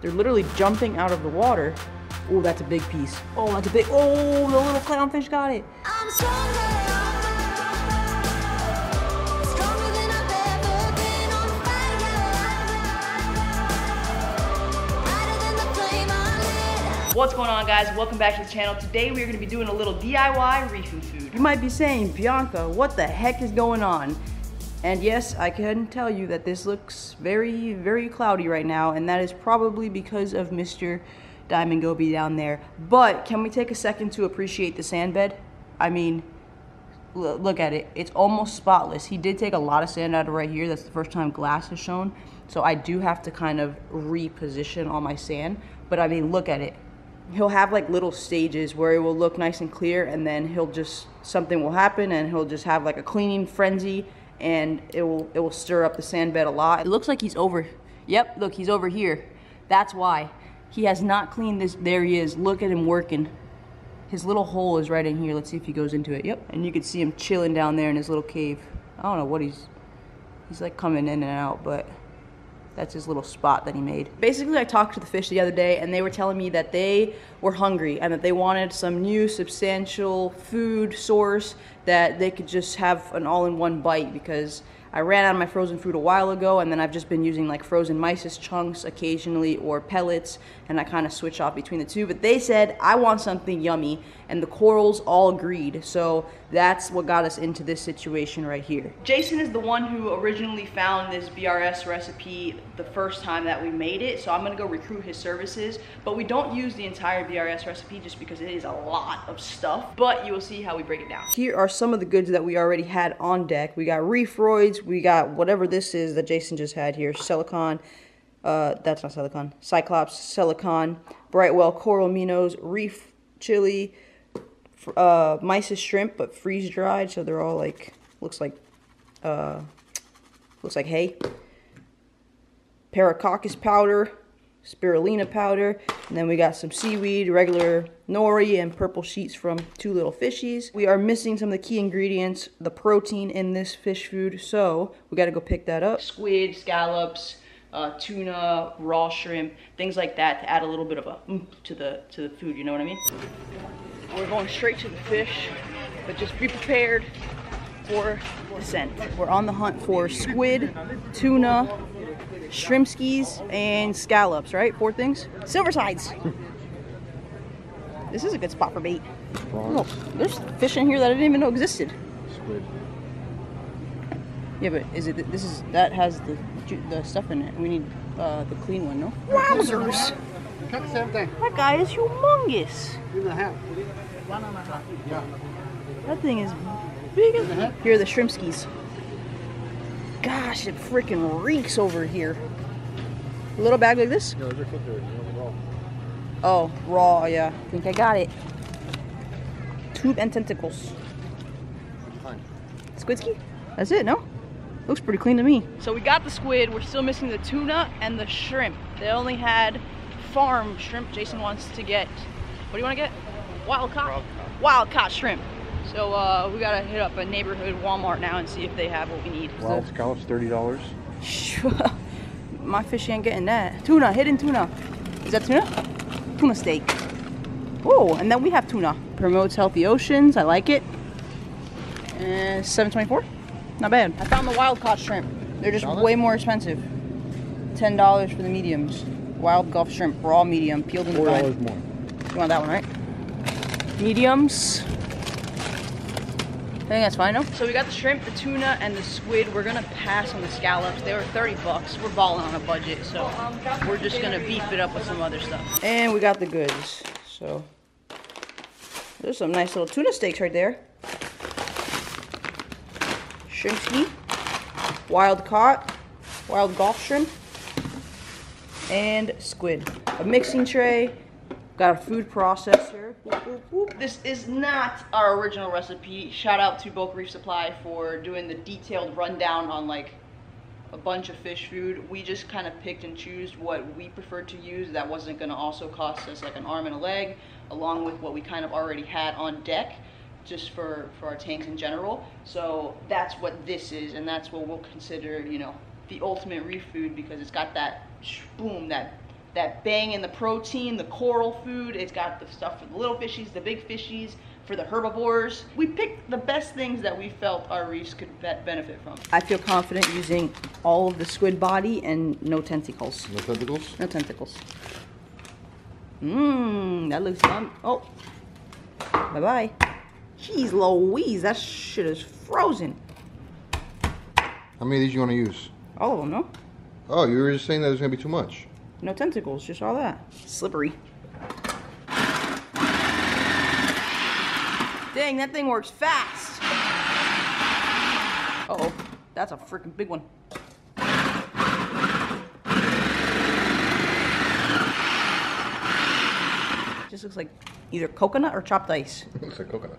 They're literally jumping out of the water. Oh, that's a big piece. Oh, that's a big, oh, the little clownfish got it. I'm stronger. Stronger than I've ever been on fire. Brighter than the flame I lit. What's going on guys? Welcome back to the channel. Today we're gonna be doing a little DIY reef food. You might be saying, Bianca, what the heck is going on? And yes, I can tell you that this looks very, very cloudy right now, and that is probably because of Mr. Diamond Goby down there. But can we take a second to appreciate the sand bed? I mean, look at it. It's almost spotless. He did take a lot of sand out of right here. That's the first time glass is shown. So I do have to kind of reposition all my sand. But I mean, look at it. He'll have like little stages where it will look nice and clear, and then he'll just something will happen, and he'll just have like a cleaning frenzy, and it will it will stir up the sand bed a lot. It looks like he's over. Yep, look, he's over here. That's why he has not cleaned this. There he is. Look at him working. His little hole is right in here. Let's see if he goes into it. Yep. And you can see him chilling down there in his little cave. I don't know what he's he's like coming in and out, but that's his little spot that he made. Basically, I talked to the fish the other day and they were telling me that they were hungry and that they wanted some new substantial food source that they could just have an all-in-one bite because I ran out of my frozen food a while ago, and then I've just been using like frozen mysis chunks occasionally or pellets, and I kind of switch off between the two. But they said I want something yummy, and the corals all agreed. So that's what got us into this situation right here. Jason is the one who originally found this BRS recipe the first time that we made it, so I'm gonna go recruit his services. But we don't use the entire BRS recipe just because it is a lot of stuff. But you will see how we break it down. Here are some of the goods that we already had on deck. We got Reefroids, we got whatever this is that Jason just had here, Silicon. Uh, that's not silicon. Cyclops, silicon, Brightwell, coral aminos, reef chili, uh, mysis shrimp, but freeze dried, so they're all like looks like uh, looks like hay. Paracoccus powder, spirulina powder, and then we got some seaweed, regular nori, and purple sheets from Two Little Fishies. We are missing some of the key ingredients, the protein in this fish food, so we got to go pick that up. Squid, scallops, uh, tuna, raw shrimp, things like that to add a little bit of a oomph to the to the food. You know what I mean? We're going straight to the fish, but just be prepared for descent. We're on the hunt for squid, tuna, shrimp skis, and scallops, right? Four things? Silver sides. this is a good spot for bait. Oh, there's fish in here that I didn't even know existed. Squid. Yeah, but is it this is that has the the stuff in it? We need uh, the clean one, no? Wowzers! Cut the same thing. That guy is humongous. Two and a half. Yeah. That thing is big as. Here are the shrimp skis. Gosh, it freaking reeks over here. A little bag like this? No, they're cooked. You want raw. Oh, raw, yeah. I think I got it. Tube and tentacles. Fine. Squidski? That's it, no? Looks pretty clean to me. So we got the squid. We're still missing the tuna and the shrimp. They only had farm shrimp. Jason wants to get. What do you want to get? Wild caught. Wild Wild caught shrimp. So uh, we gotta hit up a neighborhood Walmart now and see if they have what we need. Wild scallops, thirty dollars. My fish ain't getting that. Tuna, hidden tuna. Is that tuna? Tuna steak. Oh, and then we have tuna. Promotes healthy oceans. I like it. And 724. Not bad. I found the wild caught shrimp. They're just way more expensive. Ten dollars for the mediums. Wild Gulf shrimp, raw medium, peeled and Four dollars more. You want that one, right? Mediums. I think that's fine, no? So we got the shrimp, the tuna, and the squid. We're gonna pass on the scallops. They were 30 bucks. We're balling on a budget, so we're just gonna beef it up with some other stuff. And we got the goods. So there's some nice little tuna steaks right there. Shrimp ski, wild caught, wild Gulf shrimp, and squid. A mixing tray. Got a food processor. Boop, boop, boop. This is not our original recipe. Shout out to Bulk Reef Supply for doing the detailed rundown on like a bunch of fish food. We just kind of picked and choose what we preferred to use that wasn't going to also cost us like an arm and a leg, along with what we kind of already had on deck just for, for our tanks in general. So that's what this is, and that's what we'll consider, you know, the ultimate reef food because it's got that boom, that that bang in the protein, the coral food. It's got the stuff for the little fishies, the big fishies, for the herbivores. We picked the best things that we felt our reefs could be- benefit from. I feel confident using all of the squid body and no tentacles. No tentacles? No tentacles. Mmm, that looks yum. Oh. Bye bye. Jeez Louise, that shit is frozen. How many of these you want to use? All of them, no? Oh, you were just saying that there's going to be too much. No tentacles, just all that. Slippery. Dang, that thing works fast. Uh oh, that's a freaking big one. Just looks like either coconut or chopped ice. It Looks like coconut.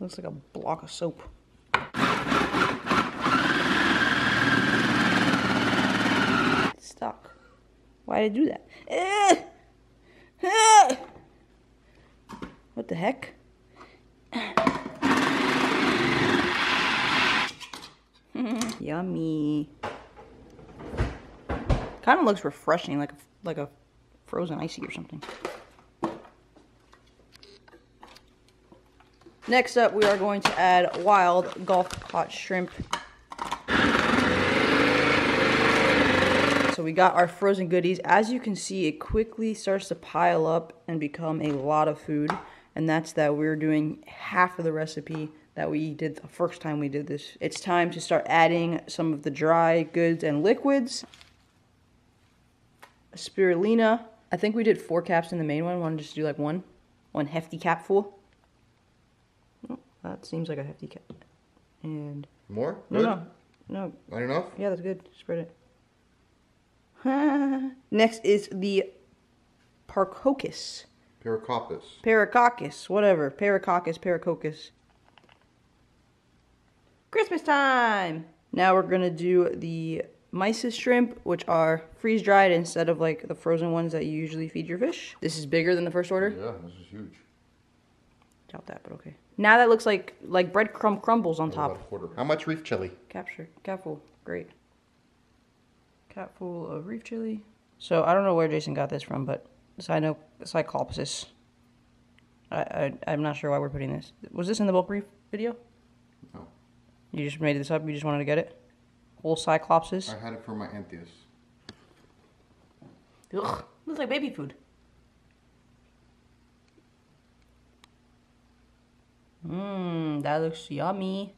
Looks like a block of soap. It's stuck. Why did it do that? Eh! Eh! What the heck? Yummy. Kind of looks refreshing, like a, like a frozen icy or something. Next up, we are going to add wild Gulf pot shrimp. So we got our frozen goodies. As you can see, it quickly starts to pile up and become a lot of food. And that's that we're doing half of the recipe that we did the first time we did this. It's time to start adding some of the dry goods and liquids. Spirulina. I think we did four caps in the main one. Want to just do like one? One hefty cap full? That seems like a hefty cap. And More? no, Good? no, no. Not enough? Yeah, that's good. Spread it. Next is the Parcoccus, Paracoppus. Paracoccus, whatever. Paracoccus, Paracoccus. Christmas time. Now we're gonna do the mysis shrimp, which are freeze dried instead of like the frozen ones that you usually feed your fish. This is bigger than the first order. Yeah, this is huge. Doubt that, but okay. Now that looks like like breadcrumb crumbles on top. quarter. How much reef chili? Capture. Catful. Great. Catful of reef chili. So I don't know where Jason got this from, but Cyno Cyclop-eeze. I, I I'm not sure why we're putting this. Was this in the bulk reef video? No. You just made this up. You just wanted to get it. Whole Cyclop-eeze. I had it for my Anthias. Ugh, looks like baby food. Mmm, that looks yummy.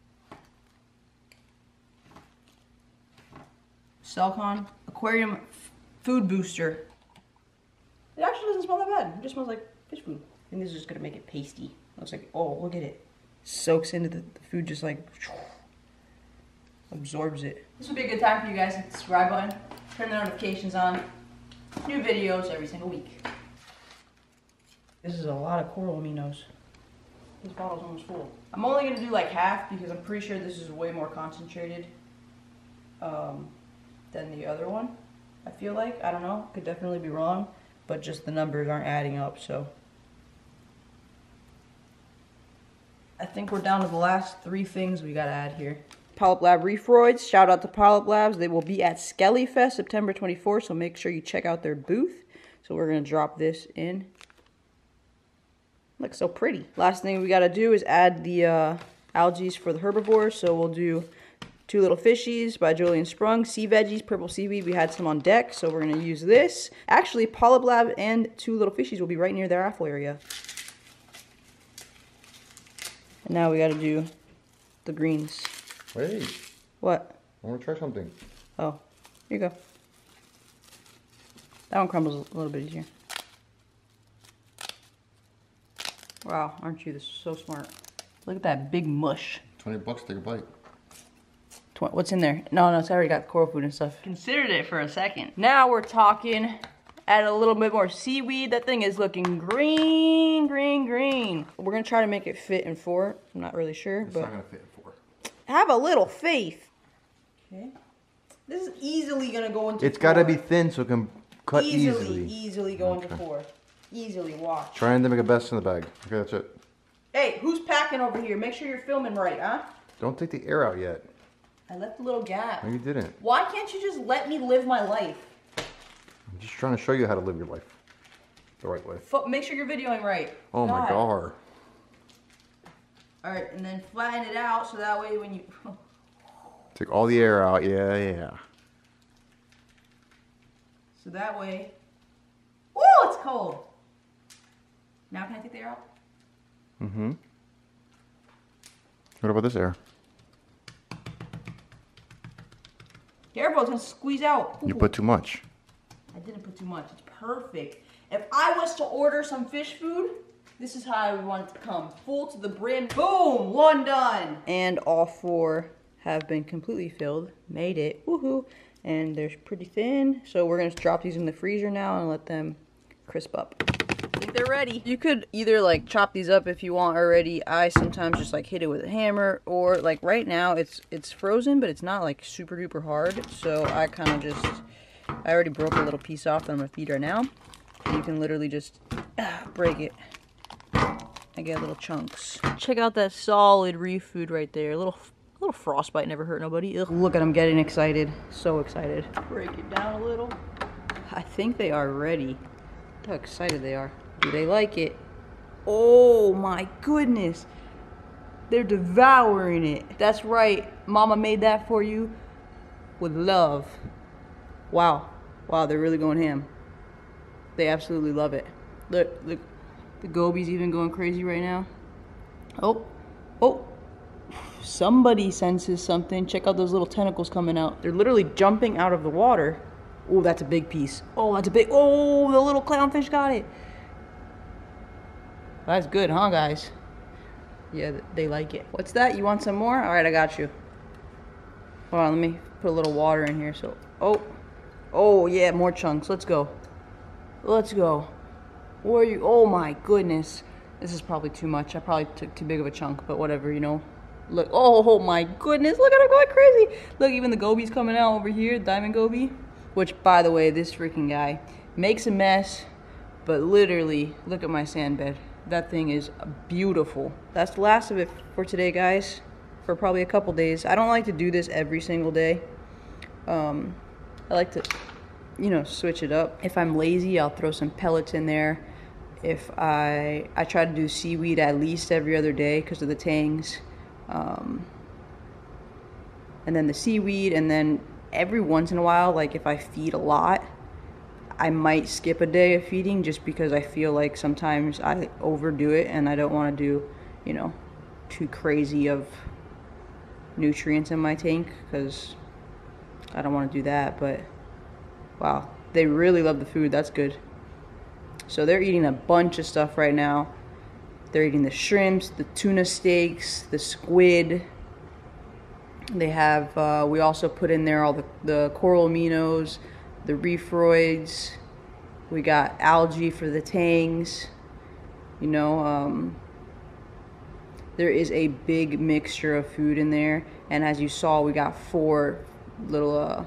Selcon Aquarium Food Booster. It actually doesn't smell that bad. It just smells like fish food. And this is just gonna make it pasty. Looks like, oh, look at it. Soaks into the, the food just like absorbs it. This would be a good time for you guys to hit the subscribe button, turn the notifications on. New videos every single week. This is a lot of coral aminos. This bottle's almost full. I'm only gonna do like half because I'm pretty sure this is way more concentrated um, than the other one. I feel like I don't know. Could definitely be wrong, but just the numbers aren't adding up. So I think we're down to the last three things we gotta add here. Polyp Lab Reefroids. Shout out to Polyp Labs. They will be at Skelly Fest September 24th, so make sure you check out their booth. So we're gonna drop this in. Looks so pretty. Last thing we gotta do is add the uh, algae for the herbivores. So we'll do Two Little Fishies by Julian Sprung, Sea Veggies, Purple Seaweed. We had some on deck, so we're gonna use this. Actually, Polyp Lab and Two Little Fishies will be right near their raffle area. And now we gotta do the greens. Wait, What? I want to try something. Oh, here you go. That one crumbles a little bit easier. Wow, aren't you this so smart? Look at that big mush. 20 bucks, take a bite. Tw- What's in there? No, no, it's already got coral food and stuff. Considered it for a second. Now we're talking. Add a little bit more seaweed. That thing is looking green, green, green. We're gonna try to make it fit in four. I'm not really sure, It's but not going to fit in four. have a little faith. Okay. This is easily gonna go into. It's got to be thin so it can cut easily, easily. easily go into four. Easily watch. Trying to make a best in the bag. Okay, that's it. Hey, who's packing over here? Make sure you're filming right, huh? Don't take the air out yet. I left a little gap. No, you didn't. Why can't you just let me live my life? I'm just trying to show you how to live your life the right way. Fo- make sure you're videoing right. Oh my god. All right, and then flatten it out so that way when you. Take all the air out. Yeah, yeah. So that way. Oh, it's cold. Now can I take the air out? Mm-hmm. What about this air? The air it's gonna squeeze out. You put too much. I didn't put too much. It's perfect. If I was to order some fish food, this is how I would want it to come. Full to the brim. Boom! One done. And all four have been completely filled. Made it. Woohoo! And they're pretty thin. So we're gonna drop these in the freezer now and let them crisp up. They're ready. You could either like chop these up if you want already. I sometimes just like hit it with a hammer or like right now it's it's frozen but it's not like super duper hard. So I kind of just I already broke a little piece off I'm gonna feed right now. You can literally just ah, break it. I get little chunks. Check out that solid reef food right there. A little, little frostbite never hurt nobody. Ugh. Look at them getting excited. So excited. Break it down a little. I think they are ready. Look how excited they are. Do they like it? Oh my goodness. They're devouring it. That's right. Mama made that for you with love. Wow. Wow, they're really going ham. They absolutely love it. Look, look. The goby's even going crazy right now. Oh, oh. Somebody senses something. Check out those little tentacles coming out. They're literally jumping out of the water. Oh, that's a big piece. Oh, that's a big. Oh, the little clownfish got it. That's good, huh, guys? Yeah, they like it. What's that? You want some more? All right, I got you. Hold on, let me put a little water in here. So, oh, oh yeah, more chunks. Let's go. Let's go. Where are you? Oh my goodness. This is probably too much. I probably took too big of a chunk, but whatever, you know. Look, oh my goodness, look at him going crazy. Look, even the goby's coming out over here, diamond goby. Which, by the way, this freaking guy makes a mess, but literally, look at my sand bed. That thing is beautiful. That's the last of it for today, guys. For probably a couple days. I don't like to do this every single day. Um, I like to, you know, switch it up. If I'm lazy, I'll throw some pellets in there. If I I try to do seaweed at least every other day because of the tangs. Um, and then the seaweed, and then every once in a while, like if I feed a lot, I might skip a day of feeding just because I feel like sometimes I overdo it and I don't want to do, you know, too crazy of nutrients in my tank because I don't want to do that. But wow, they really love the food. That's good. So they're eating a bunch of stuff right now. They're eating the shrimps, the tuna steaks, the squid. They have, uh, we also put in there all the, the coral aminos, the reefroids. We got algae for the tangs. You know, um, there is a big mixture of food in there. And as you saw, we got four little uh,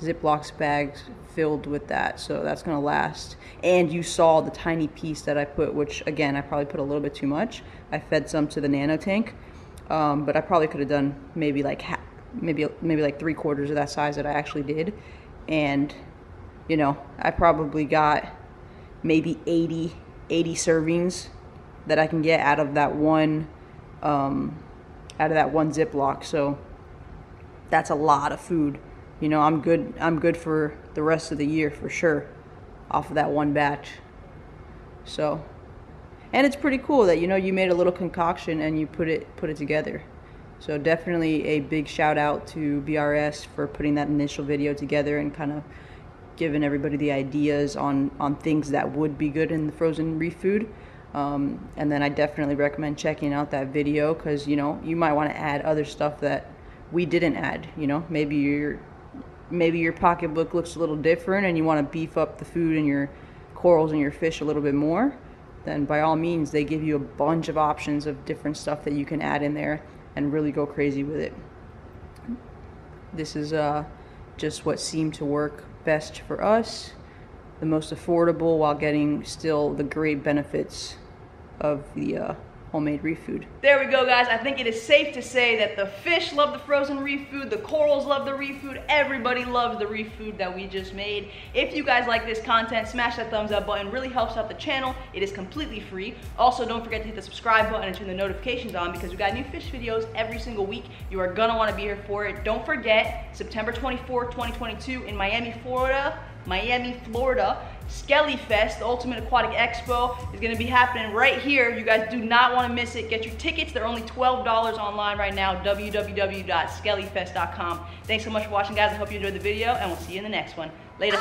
Ziploc bags filled with that. So that's going to last. And you saw the tiny piece that I put, which again, I probably put a little bit too much. I fed some to the nano tank. Um, but I probably could have done maybe like maybe maybe like three quarters of that size that I actually did, and you know I probably got maybe 80, 80 servings that I can get out of that one um, out of that one Ziploc. So that's a lot of food. You know I'm good. I'm good for the rest of the year for sure, off of that one batch. So and it's pretty cool that you know you made a little concoction and you put it put it together so definitely a big shout out to brs for putting that initial video together and kind of giving everybody the ideas on on things that would be good in the frozen reef food. Um, and then i definitely recommend checking out that video because you know you might want to add other stuff that we didn't add you know? Maybe your maybe your pocketbook looks a little different and you want to beef up the food and your corals and your fish a little bit more then by all means they give you a bunch of options of different stuff that you can add in there and really go crazy with it. This is uh, just what seemed to work best for us the most affordable while getting still the great benefits of the uh, homemade reef food. There we go, guys. I think it is safe to say that the fish love the frozen reef food, the corals love the reef food, everybody loves the reef food that we just made. If you guys like this content, smash that thumbs up button. Really helps out the channel. It is completely free. Also, don't forget to hit the subscribe button and turn the notifications on because we got new fish videos every single week. You are gonna wanna be here for it. Don't forget, September 24, 2022 in Miami, Florida, Miami, Florida. Skelly Fest, the Ultimate Aquatic Expo, is going to be happening right here. You guys do not want to miss it. Get your tickets. They're only $12 online right now. www.skellyfest.com. Thanks so much for watching, guys. I hope you enjoyed the video, and we'll see you in the next one. Later.